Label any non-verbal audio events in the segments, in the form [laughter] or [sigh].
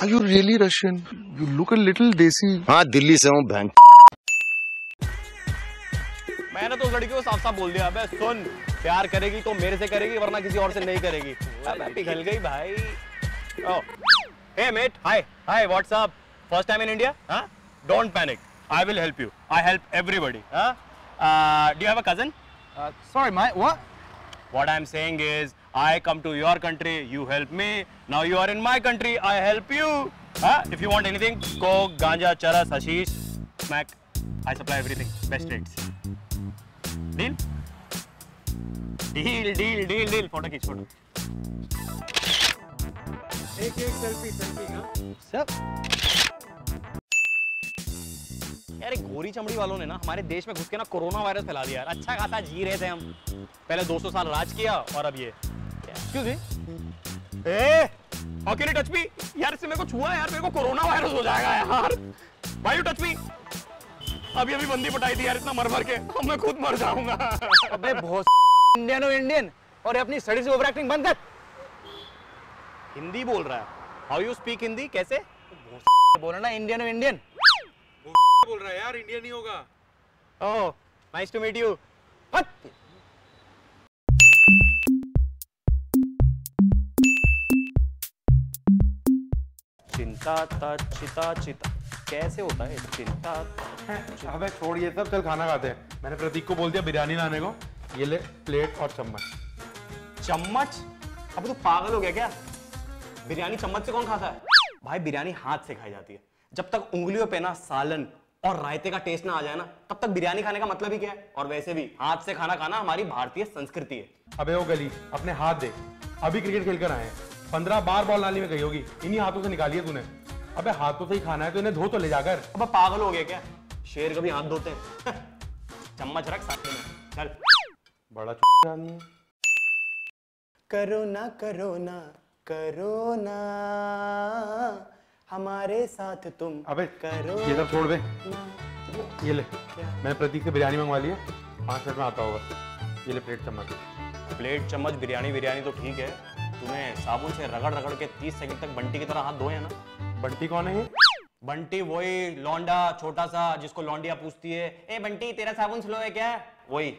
Are you really Russian? You look a little desi. हाँ दिल्ली से हूँ बहन मैंने तो उस लड़की को साफ़ साफ़ बोल दिया अबे सुन प्यार करेगी तो मेरे से करेगी वरना किसी और से नहीं करेगी। अबे पिघल गई भाई। ओ। Hey mate hi hi what's up first time in India हाँ don't panic I will help you I help everybody हाँ do you have a cousin Uh, sorry, mate. What? What I'm saying is, I come to your country, you help me. Now you are in my country, I help you. Huh? If you want anything, coke, ganja, charas, hashish, smack, I supply everything. Best rates. Deal? Deal, deal, deal, deal. Photo खींच, photo. यार एक गोरी चमड़ी वालों ने ना हमारे देश में घुस के ना कोरोना वायरस फैला दिया यार अच्छा खासा जी रहे थे हम पहले 200 साल राज किया और अब ये excuse me A how can you touch me यार इससे मेरे को छुआ यार मेरे को कोरोना वायरस हो जाएगा यार। व्हाई यू टच मी अभी अभी बंदी पटाई थी यार इतना मर मर के। अब मैं खुद मर जाऊँगा। अबे बहुत इंडियन हो इंडियन और अपनी स्टडी से ओवर एक्टिंग बंद कर। हिंदी बोल रहा है। How you speak Hindi? कैसे? बोला ना इंडियन हो इंडियन बोल रहा है यार इंडियन ही होगा। Oh nice to meet you चिंता ता चिता चिता कैसे होता है चिंता अबे छोड़ ये सब चल खाना खाते हैं। मैंने प्रतीक को बोल दिया बिरयानी लाने को। ये ले प्लेट और चम्मच। चम्मच? अब तू पागल हो गया क्या? बिरयानी चम्मच से कौन खाता है? भाई बिरयानी हाथ से खाई जाती है। जब तक उंगलियों पे ना सालन और रायते का टेस्ट ना आ जाए ना तब तक बिरयानी खाने का मतलब ही क्या है? और वैसे भी हाथ से खाना खाना हमारी भारतीय संस्कृति है। अबे वो गली अपने हाथ दे अभी क्रिकेट खेल कर आए हैं। पंद्रह बार बॉल नाली में गई होगी। इन्हीं हाथों से निकाली है तूने। अबे हाथों से ही खाना है तो इन्हें धो तो ले जाकर अब पागल हो गया क्या? शेर कभी हाथ धोते हैं। [laughs] चम्मच रख साथ में। चल। बड़ा चुप आदमी है। करो ना करो ना करो ना। हमारे साथ तुम अबे करो ये सब छोड़ दे। ये ले। मैंने प्रतीक से बिरयानी मंगवा ली है। पाँच मिनट में आता होगा। ये ले प्लेट चम्मच। प्लेट चम्मच बिरयानी बिरयानी तो ठीक है। तूने साबुन से रगड़ रगड़ के 30 सेकंड तक बंटी की तरह हाथ धोए हैं ना? बंटी कौन है ये? बंटी वही लौंडा छोटा सा जिसको लौंडिया पूछती है। ए बंटी तेरा साबुन स्लो है क्या? वही।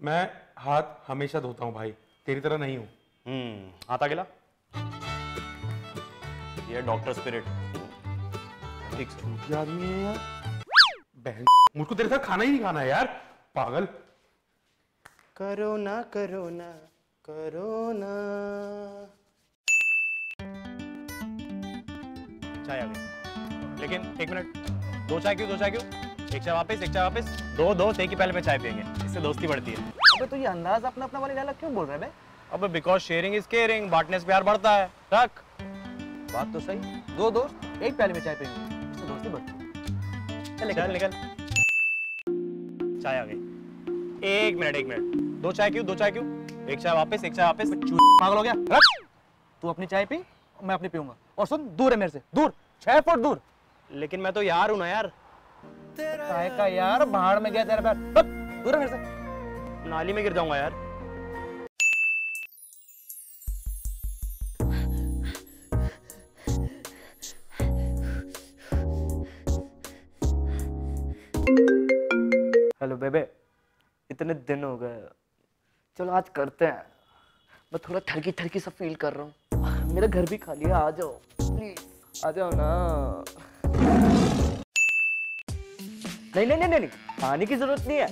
मैं हाथ हमेशा धोता हूँ भाई। तेरी तरह नहीं हूँ। हम्म आता गिला ये डॉक्टर स्पिरिट। ठीक आदमी है यार। बहन मुझको तेरे साथ खाना ही नहीं खाना है यार। पागल। करो ना करो ना। करो ना। चाय आ गई। लेकिन एक मिनट। दो चाय क्यों दो चाय क्यों? एक चाय वापस एक चाय वापस। दो दो एक ही पहले में चाय पियेंगे। इससे दोस्ती बढ़ती है। अबे तो ये अंदाज अपना अपना वाली डायलॉग क्यों बोल रहा है बे? अब बिकॉज़ शेयरिंग इज़ केयरिंग बांटने से प्यार बढ़ता है। रख। बात तो सही। दो दो एक प्याले में चाय पियेंगे। इससे दोस्ती बढ़ती चल चल। निकल। चाय आ गई। एक मिनट एक मिनट। दो चाय क्यों दो चाय क्यों? एक चाय वापस एक चाय वापस। पागल हो गया। रख। तू अपनी चाय पी मैं अपनी पीऊँगा। और सुन दूर है मेरे से दूर। छह फुट दूर। लेकिन मैं तो यार हूँ ना यार। चाय का यार भाड़ में गया तेरा पैर दूर है मेरे से। नाली में गिर जाऊँगा यार। हेलो बेबे इतने दिन हो गए। चलो आज करते हैं। मैं थोड़ा थरकी थरकी सा फील कर रहा हूँ। मेरा घर भी खाली है आ जाओ। प्लीज़ आ जाओ ना। नहीं नहीं नहीं नहीं आने की ज़रूरत नहीं है।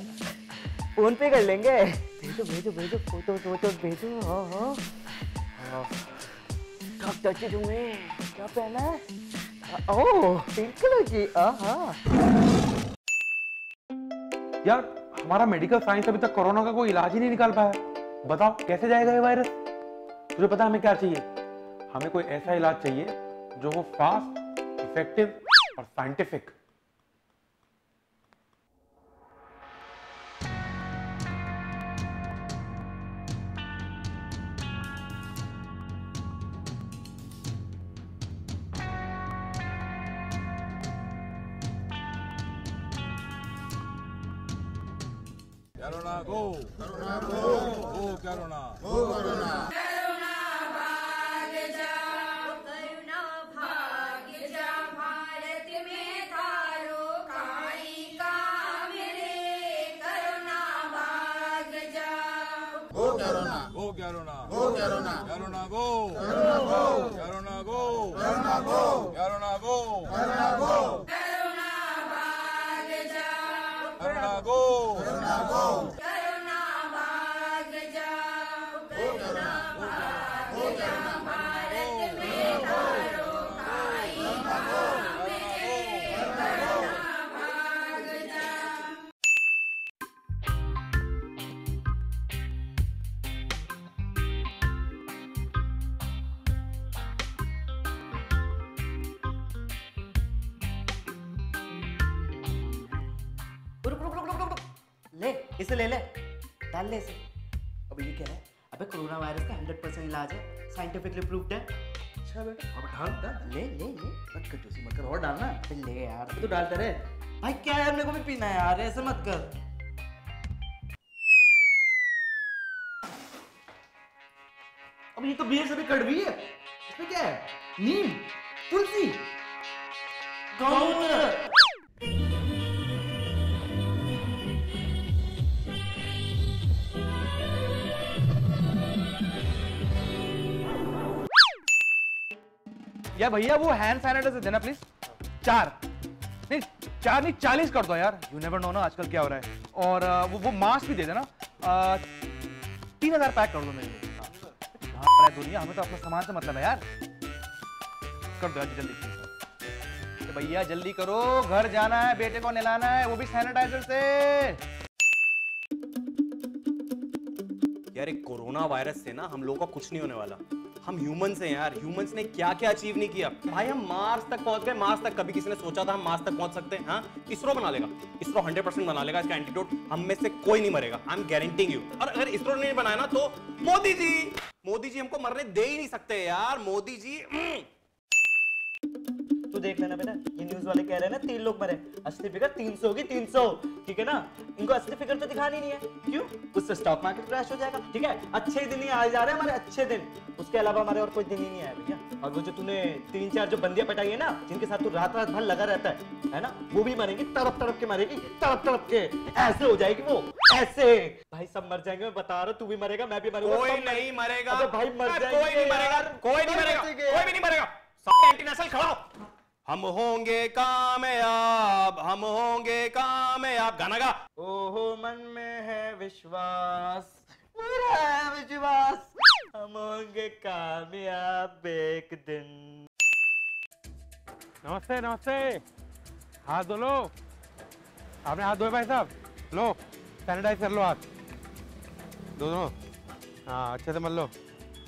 फ़ोन पे कर लेंगे। भेजो भेजो भेजो। फ़ोटो फ़ोटो भेजो। हाँ हाँ। हाँ। टच तुम्हें क्या पहना है? ओह पिंक कलर की। हाँ। यार हमारा मेडिकल साइंस अभी तक कोरोना का कोई इलाज ही नहीं निकाल पाया। बताओ, कैसे जाएगा ये वायरस तुझे पता हमें क्या चाहिए? हमें कोई ऐसा इलाज चाहिए जो हो फास्ट इफ़ेक्टिव और scientific corona go corona go go corona go corona go corona corona go corona go go corona go रुक रुक रुक रुक रुक। ले इसे ले ले। डाल ले इसे। अब ये क्या है? अबे कोरोना वायरस का 100% इलाज है। साइंटिफिकली प्रूव्ड है। अच्छा बेटा। अब डाल डाल ले ले ले। मत कर जोशी मत कर। और डालना? अबे ले यार। तू डालता रहे भाई क्या है? मेरे को भी पीना है यार। ऐसे मत कर। अब ये तो बियर से भी कड़वी है। इसमें क्या है? नीम तुलसी। गौमूत्र। या भैया वो हैंड सैनिटाइजर देना प्लीज़ चार. नहीं चार नहीं, चालीस कर दो यार. यू नेवर नो ना, आजकल क्या हो रहा है. और वो वो मास्क भी दे देना. तीन हज़ार पैक कर दो मेरे है दुनिया? हमें तो अपना सामान से मतलब है यार. कर दो यार, जल्दी. तो भैया, जल्दी करो. घर जाना है, बेटे को नहलाना है, वो भी सैनिटाइजर से. यार, एक कोरोना वायरस से ना हम लोगों का कुछ नहीं होने वाला. हम ह्यूमंस हैं यार ह्यूमंस ने क्या क्या अचीव नहीं किया। भाई, हम मार्स तक पहुँच गए। मार्स तक कभी किसी ने सोचा था हम मार्स तक पहुँच सकते हैं हाँ? इसरो बना लेगा। इसरो 100 परसेंट बना लेगा, इसका एंटीडोट हम में से कोई नहीं मरेगा। आई एम गारंटिंग यू और अगर इसरो ने बनाया ना तो मोदी जी मोदी जी हमको मरने दे ही नहीं सकते यार। मोदी जी देख लेना बेटा। ये न्यूज़ वाले कह रहे हैं ना तीन लोग मरे। असली फिगर तीन सौ की तीन सौ। ठीक है ना? इनको असली फिगर तो दिखानी नहीं है। क्यों? उससे स्टॉक मार्केट क्रैश हो जाएगा। ठीक है? अच्छे दिन ही आ जा रहे हैं हमारे अच्छे दिन। उसके अलावा हमारे और कोई दिन ही नहीं आया भैया। और वो जो तूने तीन चार जो बंदियाँ पटाई है ना जिनके साथ तू रात रात भर लगा रहता है है ना? वो भी मरेंगी तड़प तड़प के मरेगी तड़प तड़प के। ऐसे हो जाएगी वो। ऐसे। भाई सब मर जाएँगे मैं बता रहा हूँ तू भी मरेगा मैं भी मरूँगा कोई नहीं मरेगा। भाई मर जाएँगे कोई नहीं मरेगा कोई नहीं मरेगा बचेंगे कोई भी नहीं मरेगा सारे एंटी नेशनल खड़ा हो। हम होंगे कामयाब हम होंगे कामयाब। गाना गा। ओहो मन में है विश्वास पूरा है विश्वास। हम होंगे कामयाब एक दिन। नमस्ते नमस्ते। हाथ धो लो। आपने हाथ धोए भाई साहब? लो सैनिटाइज कर लो हाथ। दो दो। हाँ अच्छे से मल लो।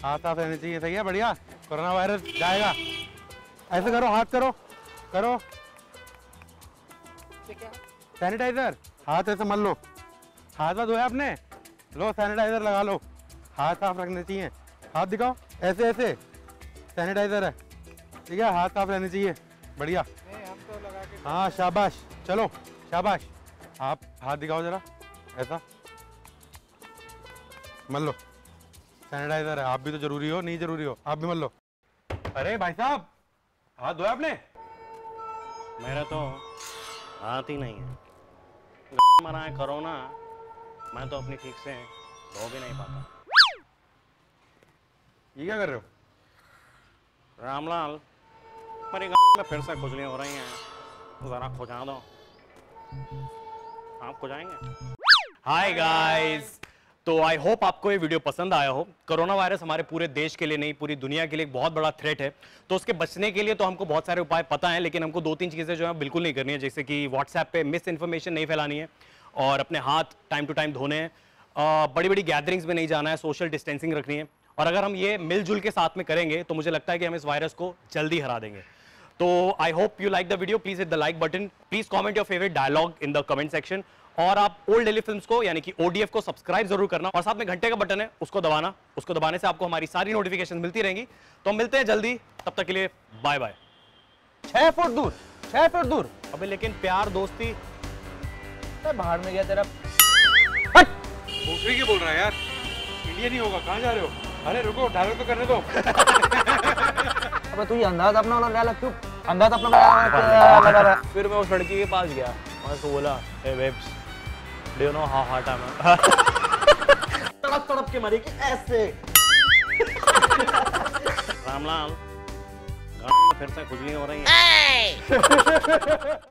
हाथ साफ़ रहने चाहिए। सही है बढ़िया। कोरोना वायरस जाएगा। ऐसे करो हाथ करो। करो। सैनिटाइजर हाथ ऐसे मल लो। हाथ हाथ धोया आपने। लो सैनिटाइजर लगा लो। हाथ साफ़ रखने चाहिए। हाथ दिखाओ। ऐसे ऐसे। सैनिटाइजर है। ठीक है हाथ साफ़ रहने चाहिए। बढ़िया। हाँ शाबाश। चलो शाबाश। आप हाथ दिखाओ जरा। ऐसा। मल लो। सैनिटाइजर है। आप भी तो ज़रूरी हो नहीं ज़रूरी हो। आप भी मल लो। अरे भाई साहब हाथ धोया आपने? मेरा तो हाथ ही नहीं है। मरा है कोरोना मैं तो अपनी ठीक से धो भी नहीं पाता। ये क्या कर रहे हो? रामलाल मेरी गाँव में फिर से खुजली हो रही हैं। जरा खुजा दो। आप खुजाएँगे? हाय गाइस तो आई होप आपको ये वीडियो पसंद आया हो। कोरोना वायरस हमारे पूरे देश के लिए नहीं, पूरी दुनिया के लिए एक बहुत बड़ा थ्रेट है। तो उसके बचने के लिए तो हमको बहुत सारे उपाय पता है, लेकिन हमको दो तीन चीज़ें जो है बिल्कुल नहीं करनी है, जैसे कि व्हाट्सएप पे मिस इन्फॉर्मेशन नहीं फैलानी है और अपने हाथ टाइम टू टाइम धोने हैं। बड़ी बड़ी गैदरिंग्स में नहीं जाना है सोशल डिस्टेंसिंग रखनी है। और अगर हम ये मिलजुल के साथ में करेंगे तो मुझे लगता है कि हम इस वायरस को जल्दी हरा देंगे। तो I hope you like the video please hit the like button please comment your favourite dialogue in the comment section और आप ओल्ड डेली फिल्म्स को यानी कि ओडीएफ को सब्सक्राइब ज़रूर करना। और साथ में घंटे का बटन है उसको दबाना। उसको दबाने से आपको हमारी सारी नोटिफिकेशन मिलती रहेंगी। तो हम मिलते हैं जल्दी। तब तक के लिए बाय बाय छह फुट दूर छह फुट दूर। अबे लेकिन प्यार दोस्ती। बाहर में गया तेरा। भोसड़ी की बोल रहा है यार? इंडिया नहीं होगा कहाँ जा रहे हो? अरे रुको डायलॉग तो करने दो। [laughs] अबे तू ये अंदाज अपना वाला डायलॉग क्यों? अंदाज अपना लगा रहा [laughs] फिर मैं उस लड़की के पास गया। मैं उसको बोला hey babes Do you know how hot I am? तड़प तड़प के मरे कि ऐसे। रामलाल फिर से खुजली हो रही है। [laughs]